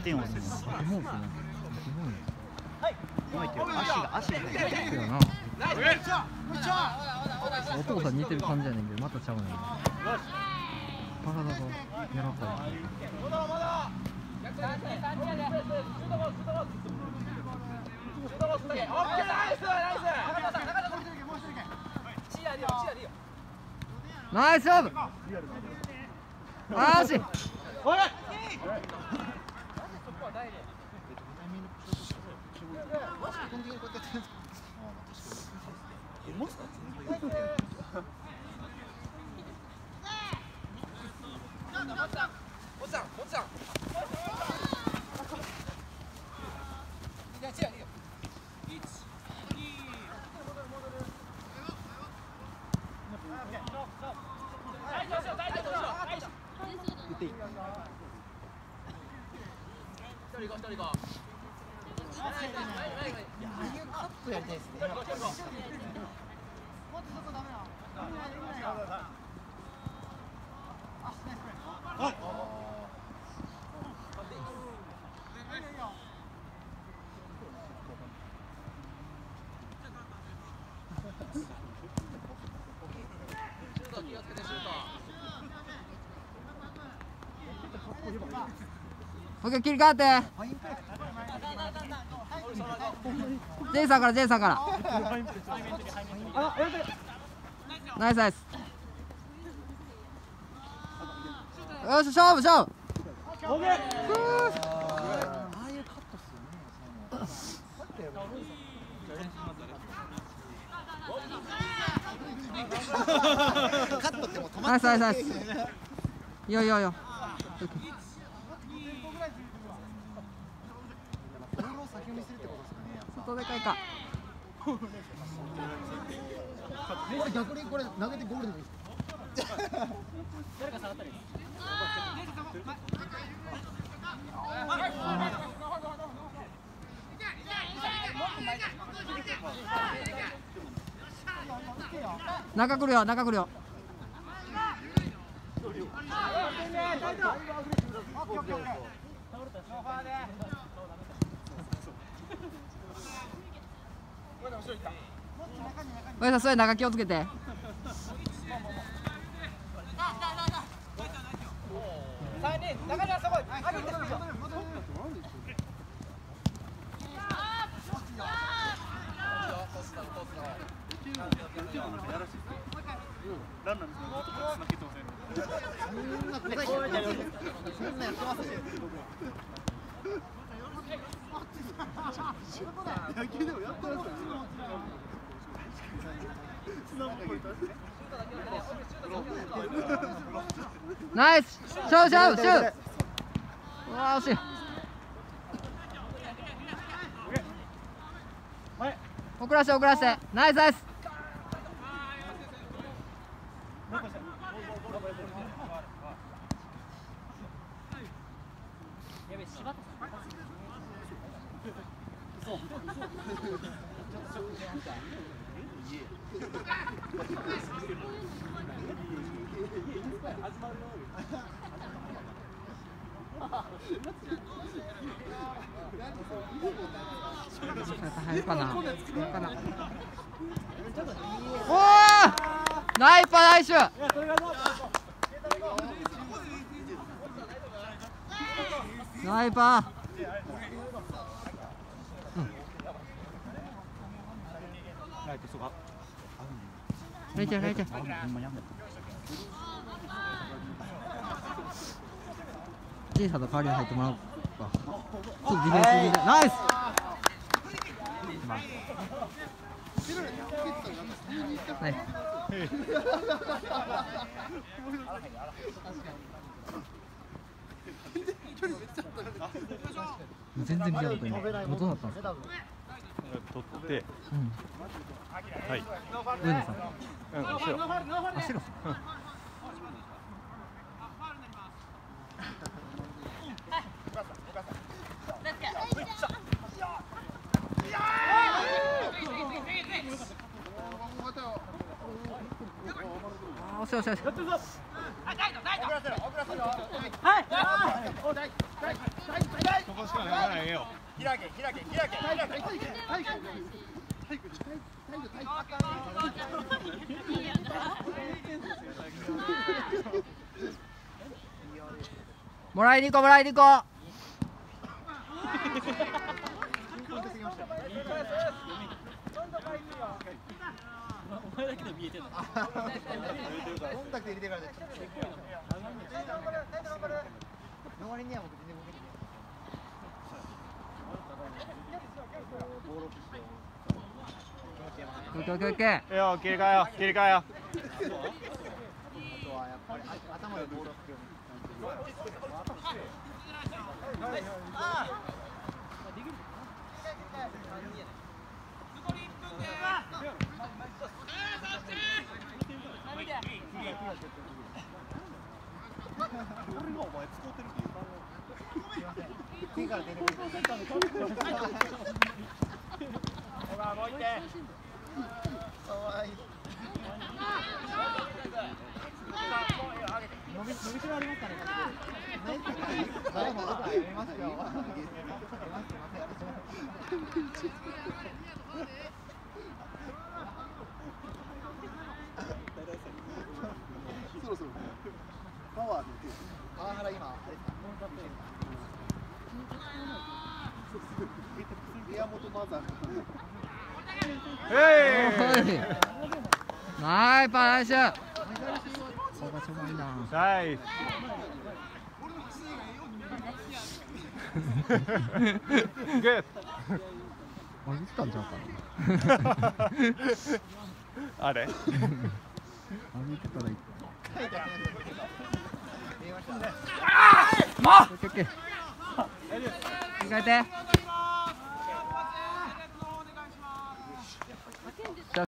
3点をするのバケモンってねうまいってい足が足が入ってるすごいよなお父さん似てる感じやねんけどまたちゃうねん体が柔らかいナイス勝負あー惜しい？カットやりたいですねオッケー切り替わって。ジェイさんからジェイさんから。ナイスナイス。よし勝負勝負。ああいうカットっすよねカットってもう。止まナイスナイスナイス。いいよいいよ。いいよボールを先読みするってことですかねやっぱ外でかいかこれ逆にこれ投げてゴールでもいいですか誰か下がったり中来るよ中来るよおやさんそれ中気をつけて野球でもやってますナイス勝負勝負勝負うわ惜しい遅らせ遅らせナイスナイス入るかな。おおナイパーナイスナイパーライトそばライちゃんライちゃんほんまにやんない。ジェイさんの代わりに入ってもらおうかちょっとディフェンスにナイスナイス全然見たことないどうだったんですか取って、うんはい、上野さんうん、後ろあシロさんあー惜しい惜しい惜しもらいに行こうもらいに行こコンタクト入れてからですの割には僕全然動けてないボールをしてうオッケーオッケーいいよ切り替えよ切り替えよあとはやっぱり頭でボールを振るように手から出て伸びしろありますかね誰もやりますよそろそろパワーでパワハラ今ナイスパーナイスシューここがしょぼいなナイスグッあ言ったんちゃうかなあれあ言ってたらいいありましたオッ